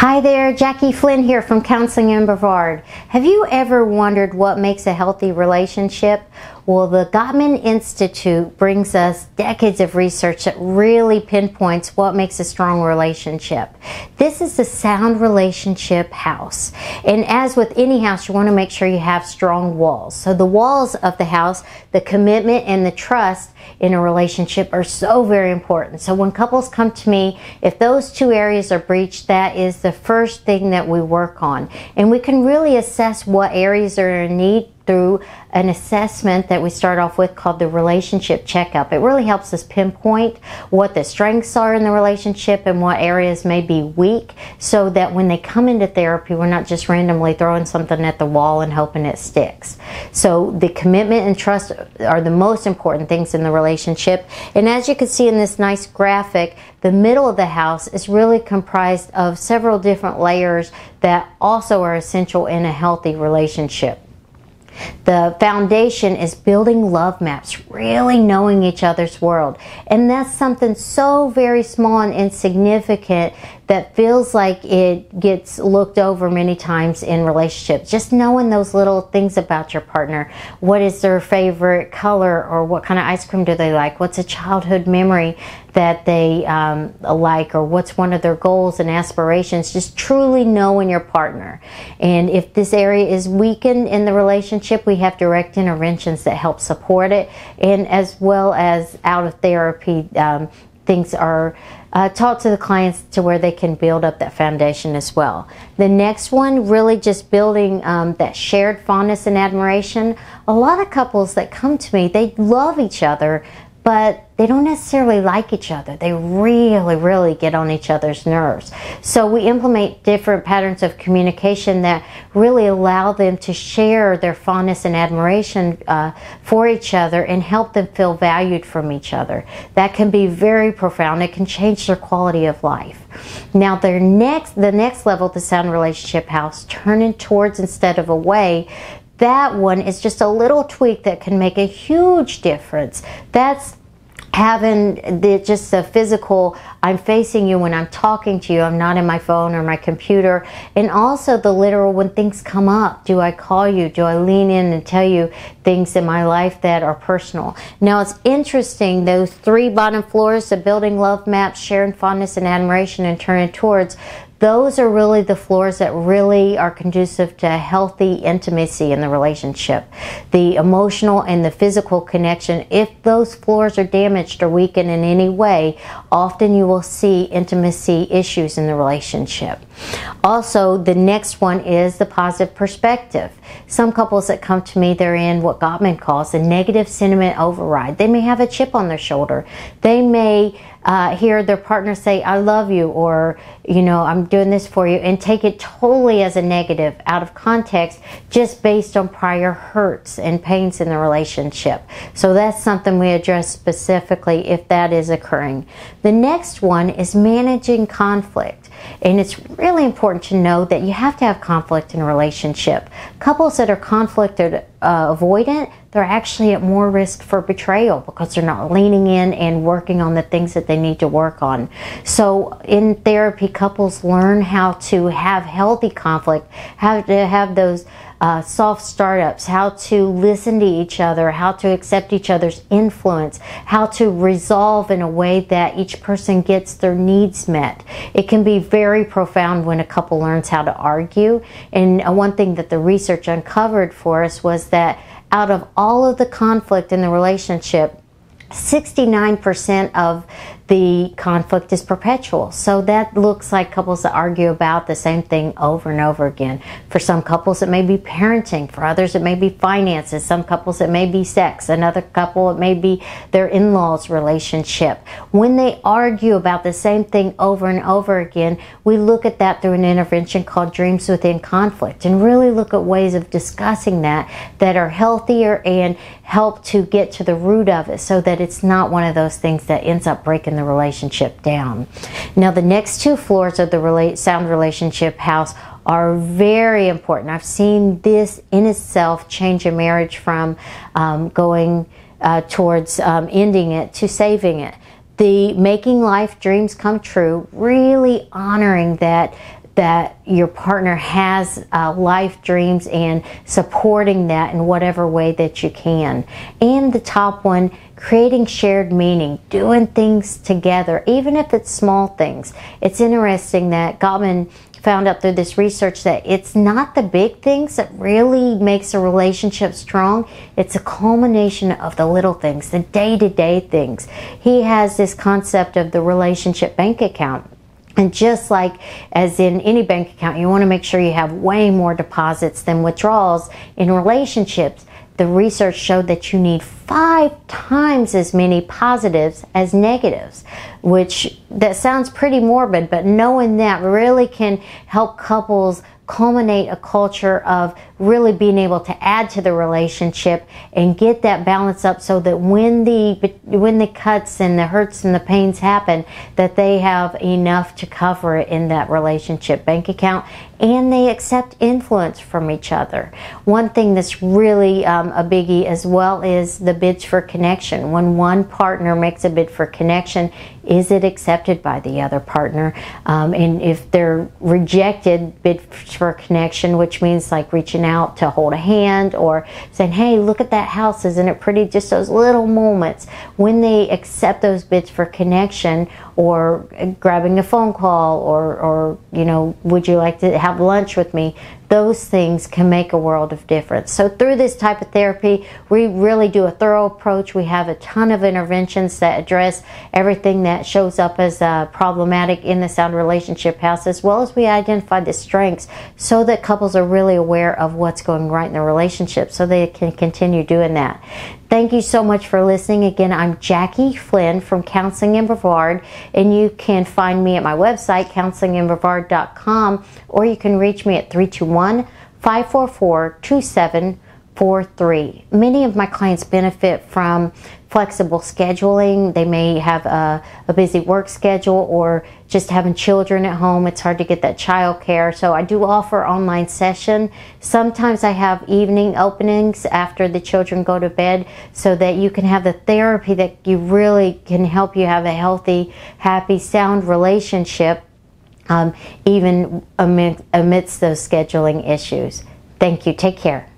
Hi there, Jackie Flynn here from Counseling in Brevard. Have you ever wondered what makes a healthy relationship? Well, the Gottman Institute brings us decades of research that really pinpoints what makes a strong relationship. This is the Sound Relationship House. And as with any house, you want to make sure you have strong walls. So the walls of the house, the commitment and the trust in a relationship are so very important. So when couples come to me, if those two areas are breached, that is the first thing that we work on. And we can really assess what areas are in need through an assessment that we start off with called the relationship checkup. It really helps us pinpoint what the strengths are in the relationship and what areas may be weak so that when they come into therapy, we're not just randomly throwing something at the wall and hoping it sticks. So the commitment and trust are the most important things in the relationship. And as you can see in this nice graphic, the middle of the house is really comprised of several different layers that also are essential in a healthy relationship. The foundation is building love maps, really knowing each other's world. And that's something so very small and insignificant that feels like it gets looked over many times in relationships. Just knowing those little things about your partner. What is their favorite color or what kind of ice cream do they like? What's a childhood memory that they um, like or what's one of their goals and aspirations? Just truly knowing your partner. And if this area is weakened in the relationship, we have direct interventions that help support it and as well as out of therapy um, things are uh, taught to the clients to where they can build up that foundation as well. The next one, really just building um, that shared fondness and admiration. A lot of couples that come to me, they love each other, but they don't necessarily like each other. They really, really get on each other's nerves. So we implement different patterns of communication that really allow them to share their fondness and admiration uh, for each other and help them feel valued from each other. That can be very profound. It can change their quality of life. Now, their next, the next level, the sound relationship house, turning towards instead of away, that one is just a little tweak that can make a huge difference. That's having the just the physical i'm facing you when i'm talking to you i'm not in my phone or my computer. And also the literal when things come up do i call you? Do i lean in and tell you things in my life that are personal? Now it's interesting those three bottom floors of building love maps sharing fondness and admiration and turning towards those are really the floors that really are conducive to healthy intimacy in the relationship. The emotional and the physical connection, if those floors are damaged or weakened in any way, often you will see intimacy issues in the relationship. Also, the next one is the positive perspective. Some couples that come to me, they're in what Gottman calls a negative sentiment override. They may have a chip on their shoulder. They may uh, hear their partner say, I love you, or, you know, I'm doing this for you, and take it totally as a negative out of context just based on prior hurts and pains in the relationship. So that's something we address specifically if that is occurring. The next one is managing conflict. And it's really important to know that you have to have conflict in a relationship. Couples that are conflict uh, avoidant, they're actually at more risk for betrayal because they're not leaning in and working on the things that they need to work on. So in therapy, couples learn how to have healthy conflict, how to have those uh, soft startups, how to listen to each other, how to accept each other's influence, how to resolve in a way that each person gets their needs met. It can be very profound when a couple learns how to argue. And uh, one thing that the research uncovered for us was that out of all of the conflict in the relationship, 69% of the conflict is perpetual. So that looks like couples that argue about the same thing over and over again. For some couples, it may be parenting. For others, it may be finances. Some couples, it may be sex. Another couple, it may be their in laws relationship. When they argue about the same thing over and over again, we look at that through an intervention called Dreams Within Conflict and really look at ways of discussing that that are healthier and help to get to the root of it so that it's not one of those things that ends up breaking the relationship down. Now, the next two floors of the sound relationship house are very important. I've seen this in itself change a marriage from um, going uh, towards um, ending it to saving it. The making life dreams come true, really honoring that that your partner has uh, life dreams and supporting that in whatever way that you can. And the top one, creating shared meaning, doing things together, even if it's small things. It's interesting that Gottman found out through this research that it's not the big things that really makes a relationship strong. It's a culmination of the little things, the day-to-day things. He has this concept of the relationship bank account. And just like as in any bank account, you want to make sure you have way more deposits than withdrawals in relationships. The research showed that you need five times as many positives as negatives, which that sounds pretty morbid, but knowing that really can help couples culminate a culture of really being able to add to the relationship and get that balance up so that when the when the cuts and the hurts and the pains happen that they have enough to cover it in that relationship bank account and they accept influence from each other. One thing that's really um, a biggie as well is the bids for connection. When one partner makes a bid for connection is it accepted by the other partner? Um, and if they're rejected bid for connection, which means like reaching out to hold a hand or saying, hey, look at that house, isn't it pretty? Just those little moments when they accept those bids for connection or grabbing a phone call or, or, you know, would you like to have lunch with me? Those things can make a world of difference. So through this type of therapy, we really do a thorough approach. We have a ton of interventions that address everything that shows up as uh, problematic in the sound relationship house, as well as we identify the strengths so that couples are really aware of what's going right in their relationship so they can continue doing that. Thank you so much for listening. Again, I'm Jackie Flynn from Counseling in Brevard, and you can find me at my website, counselinginbrevard.com, or you can reach me at 321 544 2743. Many of my clients benefit from flexible scheduling. They may have a, a, busy work schedule or just having children at home. It's hard to get that child care. So I do offer online session. Sometimes I have evening openings after the children go to bed so that you can have the therapy that you really can help you have a healthy, happy, sound relationship um, even amidst those scheduling issues. Thank you. Take care.